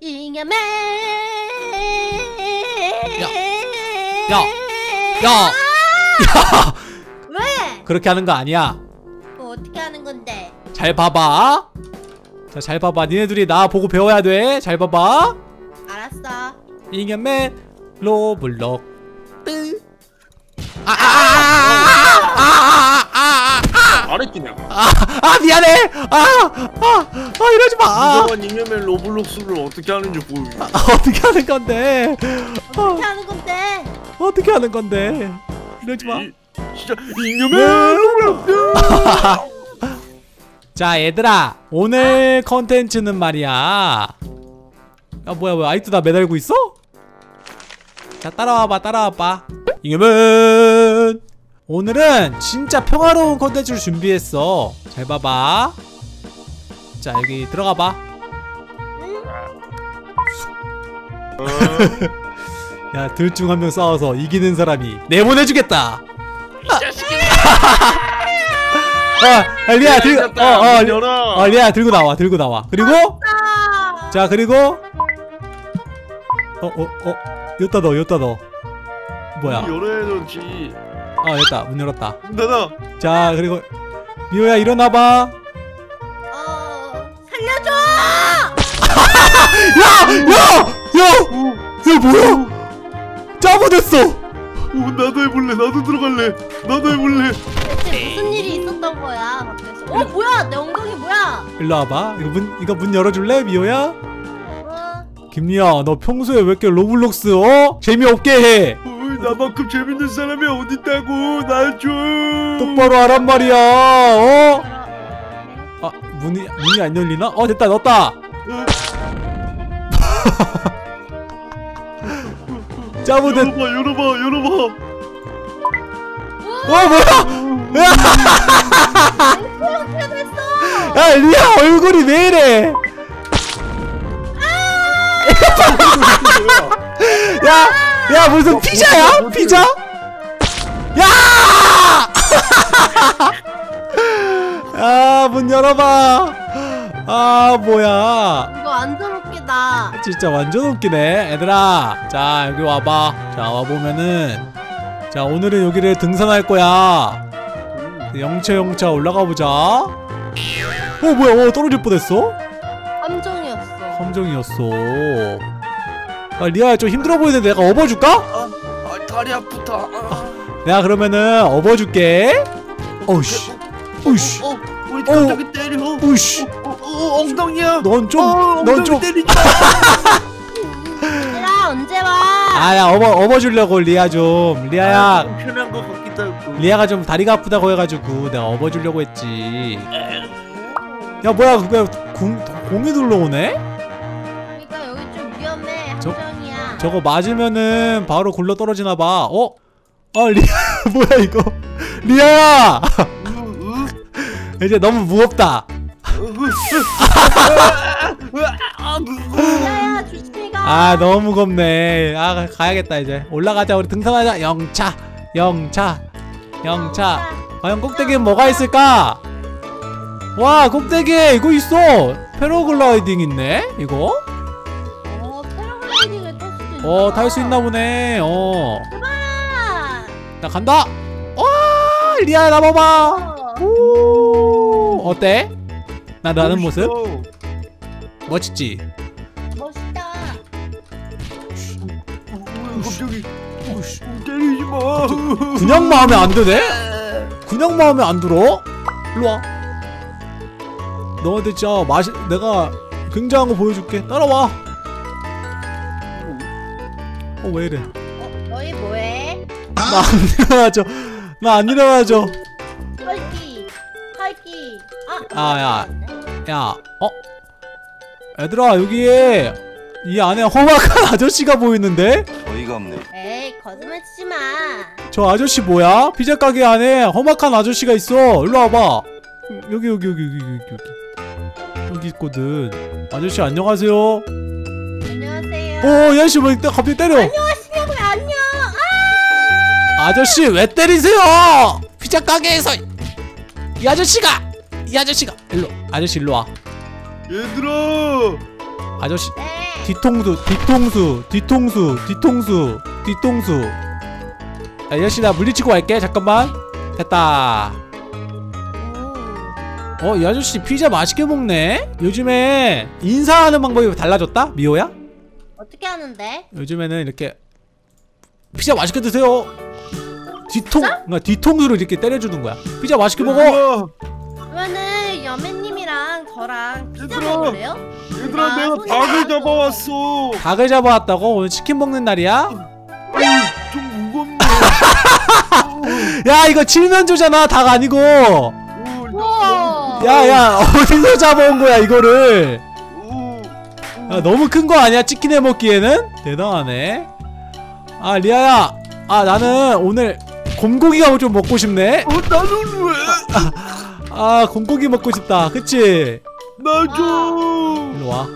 잉여맨 야, 야! 야! 왜? 그렇게 하는 거 아니야. 뭐 어떻게 하는 건데? 잘 봐봐. 자 잘 봐봐. 니네들이 나 보고 배워야 돼 잘 봐봐. 알았어. 잉여맨 로블록. 뜨 아 랫기냐 아 미안해. 아 아 아, 이러지 마. 아, 이정한 잉여맨 로블록스를 어떻게 하는지 보여 어떻게 하는 건데? 어떻게 하는 건데? 어, 어떻게 하는 건데? 이러지 마. 이- 진짜 잉여맨 로블록스! 자 얘들아. 오늘 컨텐츠는 말이야. 아 뭐야 뭐야. 아직도 나 매달고 있어? 자 따라와봐 따라와봐. 이겨면 오늘은 진짜 평화로운 컨텐츠를 준비했어. 잘 봐봐. 자 여기 들어가봐. 야 둘 중 한 명 싸워서 이기는 사람이 내보내주겠다. 어 리아 들고 어어 열어 어 리아 들고 나와 들고 나와. 그리고? 아, 자 그리고? 어 어 어. 여기다 넣어 여기다 넣어. 뭐야? 열어야지 아 여기다. 문 열었다. 나나 자 그리고 미호야 일어나봐. 어, 살려줘! 야 야 야 야 뭐야? 짜부 됐어. 오, 나도 해볼래. 나도 들어갈래. 나도 해볼래. 대체 무슨 일이 있었던 거야? 밖에서. 어 뭐야? 내 엉덩이 뭐야? 일로 와봐. 이거 문 이거 문 열어줄래 미호야? 어, 김리하 너 평소에 왜 이렇게 로블록스 어? 재미없게 해. 어이, 나만큼 재밌는 사람이 어딨다고 날좀 똑바로 하란 말이야 어? 아 문이 문이 안 열리나? 어 됐다 넣었다 짜부됐 열어봐 열어봐 열어봐 어 뭐야 어떻게 됐어? 야 리아 얼굴이 왜 이래 야, 야 무슨 피자야? 피자? 야! 아, 문 열어봐. 아, 뭐야. 이거 완전 웃기다. 진짜 완전 웃기네. 얘들아, 자, 여기 와봐. 자, 와보면은. 자, 오늘은 여기를 등산할 거야. 영차 영차 올라가 보자. 어, 뭐야, 어, 떨어질 뻔했어? 함정이었어. 함정이었어. 아, 리아야 좀 힘들어 보이는데 내가 업어줄까? 아, 아 다리 아프다 아, 내가 그러면은 업어줄게. 어우씨, 어우씨, 어 우리 갑자기 때려 어, 어우씨. 어, 어, 엉덩이야 넌 좀, 어, 넌 엉덩이 좀. 때리지 얘들아 언제 와? 아야 업어 업어주려고 리아 좀. 리아야, 좀 편한 거 같기도 하고 리아가 좀 다리가 아프다고 해가지고 내가 업어주려고 했지. 야 뭐야 그거 공 공이 눌러오네? 그러니까 여기 좀 위험해. 저-. 저거 맞으면은 바로 굴러 떨어지나 봐. 어? 아 리아 뭐야 이거? 리아야 이제 너무 무겁다. 아, 가. 아 너무 무겁네. 아 가야겠다 이제. 올라가자 우리 등산하자. 영차, 영차, 영차. 과연 꼭대기엔 뭐가 있을까? 와 꼭대기에 이거 있어. 패러글라이딩 있네. 이거? 어 탈 수 있나 보네. 어. 아, 나 간다. 와 리아야 나 봐봐. 어. 오 어때? 나 나는 모습. 멋있지? 멋있다. 어, 갑자기 어, 때리지 마 그냥 마음에 안 드네? 그냥 마음에 안 들어? 일로 와. 너한테 진짜 맛이 내가 굉장한 거 보여줄게. 따라와. 어 왜 이래? 어 너희 뭐해? 나 안 일어나죠. 나 안 일어나죠. 헐기 헐기. 아. 아, 야. 야, 어? 얘들아 여기에 이 안에 험악한 아저씨가 보이는데? 어이가 없네. 에이 거짓말 치지 마. 저 아저씨 뭐야? 피자 가게 안에 험악한 아저씨가 있어. 일로 와봐. 여기 여기 여기 여기 여기 여기 여기 있거든. 아저씨 안녕하세요. 안녕하세요. 오, 이 아저씨 왜 때- 갑자기 때려? 안녕하시냐고요 안녕. 아저씨 왜 때리세요? 피자 가게에서 이 아저씨가 이 아저씨가 일로 아저씨 일로 와. 얘들아 아저씨 네. 뒤통수 뒤통수 뒤통수 뒤통수 뒤통수 야 여시 나 물리치고 갈게 잠깐만 됐다 오. 어이 아저씨 피자 맛있게 먹네 요즘에 인사하는 방법이 달라졌다 미호야 어떻게 하는데? 요즘에는 이렇게 피자 맛있게 드세요 뒤통 그러니까 뒤통수로 이렇게 때려주는 거야 피자 맛있게 먹어 그러면은 여매님이랑 저랑 피자 얘들아. 먹을래요? 얘들아 아, 내가 닭을. 잡아왔어. 닭을 잡아왔다고 오늘 치킨 먹는 날이야 좀 무겁네. 야 이거 칠면조잖아 닭 아니고. 야야 어디서 잡아온 거야 이거를 오, 야, 너무 큰 거 아니야 치킨 해 먹기에는 대단하네 아 리아야 아 나는 오늘 곰고기가 좀 먹고 싶네 어, 나는 왜? 아 곰고기 먹고 싶다 그치 나 줘. 일로 와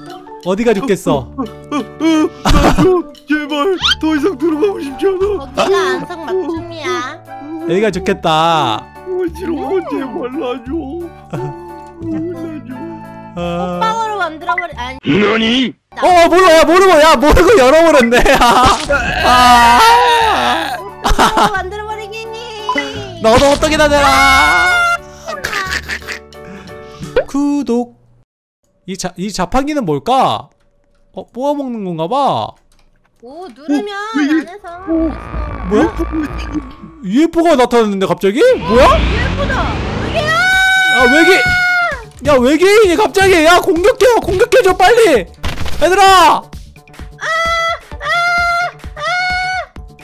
어디가 좋겠어 나줘 제발 더 이상 들어가고 싶지 않아. 거기가 안성 맞춤이야. 여기가 좋겠다 어, 싫어 제발 나줘. 나줘. 아... 빵으로 만들어버리. 아니. 너니? 어 모르고 야 모르고 야 모르고 열어버렸네 아, 빵으로 만들어버리기. 너도 어떻게 다되라 구독 이, 자, 이 자판기는 뭘까? 어 뽑아먹는 건가 봐 오 누르면 이게- 안에서 뭐야? UFO가 나타났는데 갑자기? 뭐야? 예쁘다. 여기야. 야 외계 야 외계인이 갑자기 야 공격해 공격해줘 빨리. 얘들아!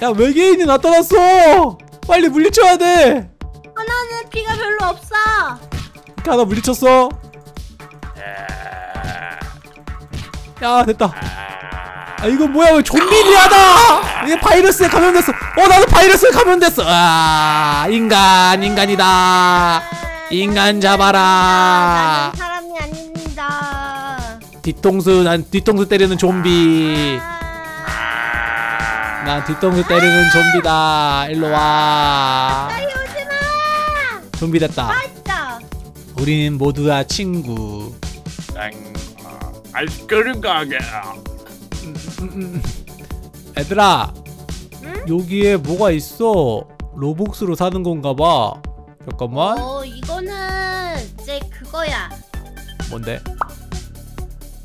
야 외계인이 나타났어? 빨리 물리쳐야 돼. 하나는 피가 별로 없어. 이렇게 하나 물리쳤어? 야 됐다. 아 이거 뭐야? 왜 좀비리하다! 이게 바이러스에 감염됐어. 어 나도 바이러스에 감염됐어. 아 인간 인간이다 인간 잡아라. 나는 사람이 아닙니다. 뒤통수 난 뒤통수 때리는 좀비. 아, 난 뒤통수 때리는 좀비다. 일로 와. 빨리 오지 마. 좀비 됐다. 우린 모두 다 친구. 아이스크림 가게. 얘들아 응? 여기에 뭐가 있어? 로복스로 사는 건가 봐. 잠깐만. 어 이거는 이제 그거야. 뭔데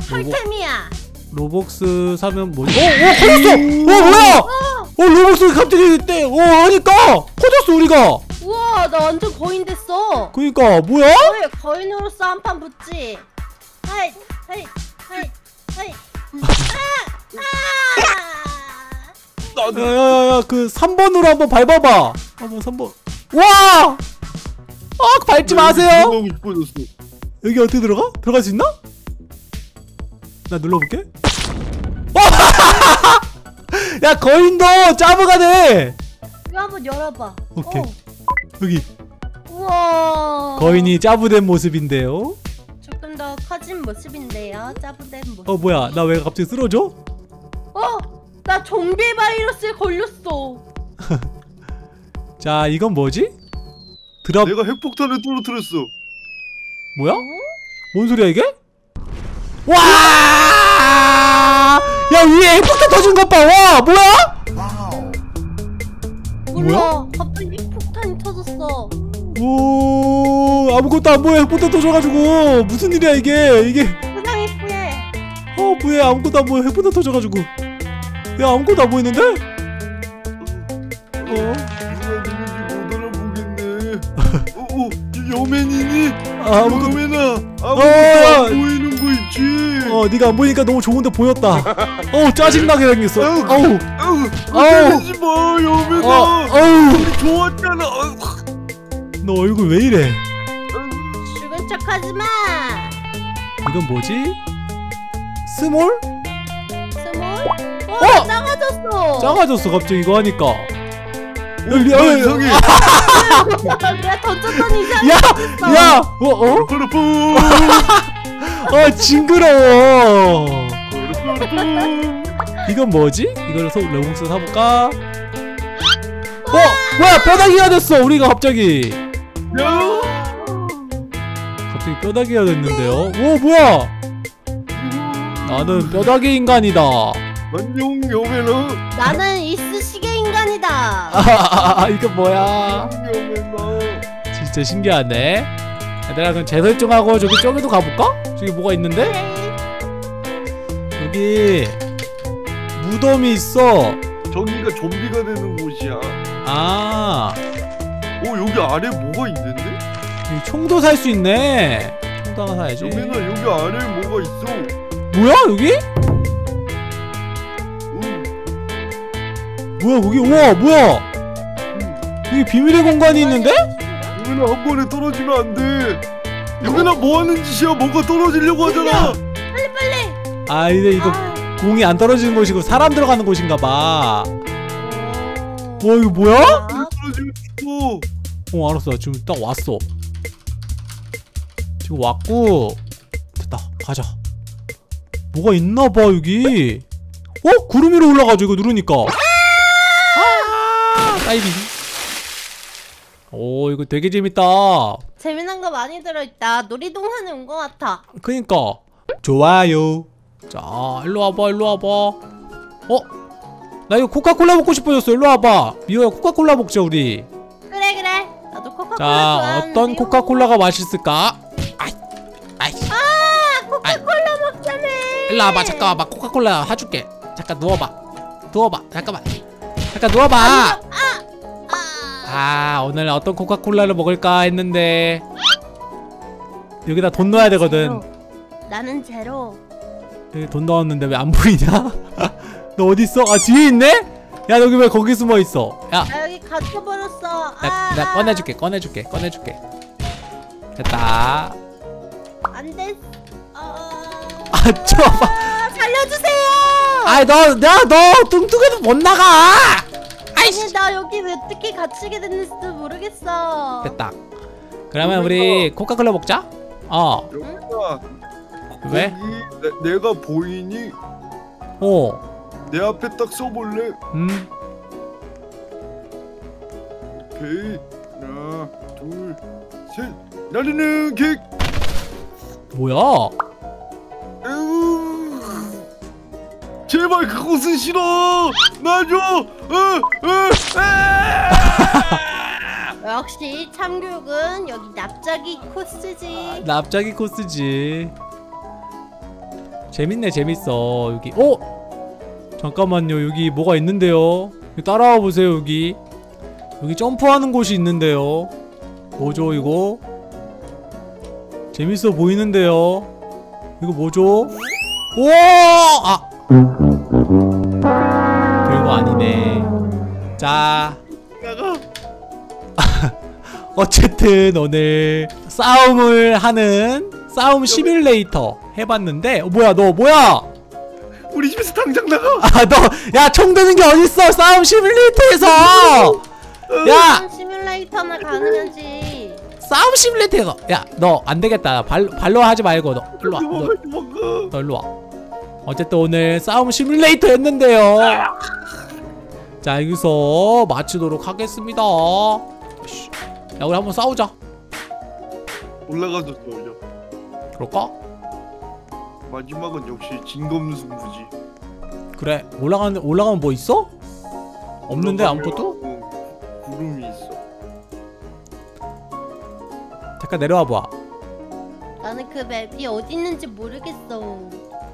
털템이야. 로복스 사면 뭐지 어? 어 커졌어 어 뭐야 어 로복스 갑자기 때 어 하니까 커졌어 우리가 우와 나 완전 거인 됐어. 그니까 뭐야 왜 거인으로서 한 판 붙지? 하이 하이 하이 하이. 아! 아! 나도 야야야야 그 3번으로 한번 밟아봐 한번 3번 와! 아 밟지 마세요. 여기 어떻게 들어가? 들어갈 수 있나? 나 눌러볼게 어! 야 거인도 짜부가 돼 이거 한번 열어봐. 오케이. 어. 여기 우와. 거인이 짜부된 모습인데요 조금 더 커진 모습인데요. 짜부된 모습. 어 뭐야 나 왜 갑자기 쓰러져? 어, 나 좀비 바이러스에 걸렸어. 자 이건 뭐지? 드랍 내가 핵폭탄을 떨어뜨렸어. 뭐야? 어? 뭔 소리야 이게? 와! 야 위에 핵폭탄 터진 것 봐! 와 뭐야? 몰라. 갑자기 폭탄이 터졌어. 오 아무것도 안 보여 핵폭탄 터져가지고 무슨 일이야 이게 이게 세상이 뿌예. 어 뭐야 아무것도 안 보여 핵폭탄 터져가지고 야 아무것도 안 보이는데? 아, 아무것도 아무것도 어. 안 보이는 거 있지? 어 네가 안 보이니까 너무 좋은데 보였다 어 짜증나게 생겼어 아우. 어우 아우, 아우. 때리지 마, 여맨아. 어 어우 우리 좋았잖아. 아우, 너 얼굴 왜 이래 죽은 척하지 마. 이건 뭐지? Small? Small? 어, 어! 나 작아졌어. 작아졌어 갑자기 이거 하니까 어, 여기, 나 여기, 이상해. 내가 던졌더니 이상해. 야! 야! 어? 어? 푸르푸. 어 징그러워. 이건 뭐지? 이걸 소 레봉스 사볼까? 어! 뭐야 뼈다귀가 됐어 우리가 갑자기 야. 갑자기 뼈다귀가 됐는데요 오 뭐야 나는 뼈다귀 인간이다. 안녕 나는 이 쑤시개 인간이다. 아, 이거 뭐야? 진짜 신기하네. 얘들아 그럼 재설정하고 저기 저기도 가볼까? 저기 뭐가 있는데? 여기 무덤이 있어. 저기가 좀비가 되는 곳이야 아, 어 여기 아래 뭐가 있는데? 여기 총도 살 수 있네. 총도 하나 사야지. 여매나 여기 아래 뭐가 있어 뭐야 여기? 뭐야 거기? 우와 뭐야? 응. 여기 비밀의 공간이 있는데? 여매나 한 번에 떨어지면 안돼 여매나 뭐하는 짓이야 뭐가 떨어지려고 하잖아 빨리 빨리. 아 근데 이거 아. 공이 안 떨어지는 곳이고 사람 들어가는 곳인가 봐. 오. 와 이거 뭐야? 아, 떨어지면 죽어 어 알았어 지금 딱 왔어 지금 왔고 됐다 가자 뭐가 있나봐 여기 어? 구름 위로 올라가죠 이거 누르니까 아 다이빙 오 이거 되게 재밌다 재미난 거 많이 들어있다. 놀이동산에 온거 같아. 그니까 좋아요 자 일로 와봐 일로 와봐 어? 나 이거 코카콜라 먹고 싶어졌어 일로 와봐 미호야 코카콜라 먹자 우리 그래 그래. 나도 코카콜라 자. 어떤 코카콜라가 맛있을까? 아이 아이 아 코카콜라 먹자며. 일로 와봐 잠깐 와봐 코카콜라 사줄게 잠깐 누워봐 누워봐 잠깐만 잠깐 누워봐 아. 아. 아 오늘 어떤 코카콜라를 먹을까 했는데 여기다 돈 넣어야 되거든 제로. 나는 제로. 여기 돈 넣었는데 왜 안 보이냐? 너 어디 있어? 아 뒤에 있네? 야 여기 왜 거기 숨어 있어? 야, 나 여기 갇혀버렸어. 나, 아, 나 꺼내줄게, 꺼내줄게, 꺼내줄게. 됐다. 안 됐어. 아, 아. 아, 살려주세요. 아, 너, 너, 너 뚱뚱해도 못 나가. 아이씨. 아니 나 여기 왜 어떻게 갇히게 됐는지도 모르겠어. 됐다. 그러면 우리 코카콜라 먹자. 어, 여매나 왜? 거기 내, 내가 보이니 어, 내 앞에 딱 써볼래 음, 오케이 하나 둘 셋 날리는 킥 뭐야? 제발 그곳은 싫어 놔줘 어, 어, 아! 역시 참교육은 여기 납작이 코스지. 납작이 코스지. 재밌네, 재밌어. 여기, 어? 잠깐만요, 여기 뭐가 있는데요. 여기 따라와 보세요, 여기. 여기 점프하는 곳이 있는데요. 뭐죠, 이거? 재밌어 보이는데요. 이거 뭐죠? 오! 아! 별거 아니네. 자, 어쨌든 오늘 싸움을 하는 싸움 시뮬레이터 해봤는데 어, 뭐야 너 뭐야? 우리 집에서 당장 나가. 아너야총 드는 게 어딨어? 싸움 시뮬레이터에서! 야! 시뮬레이터나 가능하지. 싸움 시뮬레이터가 야너 안 되겠다. 발, 발로 하지 말고 너 일로 와. 너, 도망가 도망가 너 일로 와 어쨌든 오늘 싸움 시뮬레이터 했는데요 자 여기서 마치도록 하겠습니다 씨. 야 우리 한번 싸우자 올라가서 떠올려 그럴까? 마지막은 역시 진검승부지 그래 올라가는 올라가면 뭐 있어? 없는데 아무것도? 어, 구름이 있어 잠깐 내려와 봐. 나는 그 맵이 어디 있는지 모르겠어.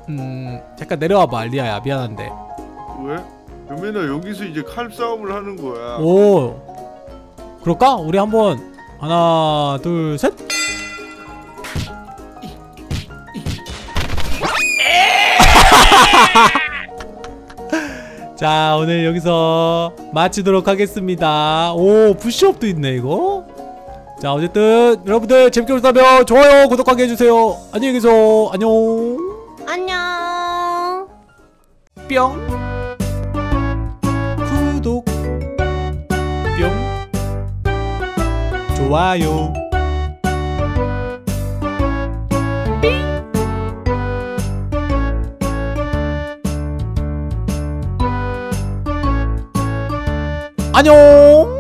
음 잠깐 내려와 봐 리아야 미안한데. 왜? 여매나 여기서 이제 칼 싸움을 하는 거야 오 그럴까? 우리 한번 하나 둘 셋. 자 오늘 여기서 마치도록 하겠습니다. 오 푸시업도 있네 이거. 자 어쨌든 여러분들 재밌게 보셨다면 좋아요 구독하게 해주세요. 안녕히 계세요. 안녕. 안녕. 뿅. 구독. 뿅. 좋아요. 안녕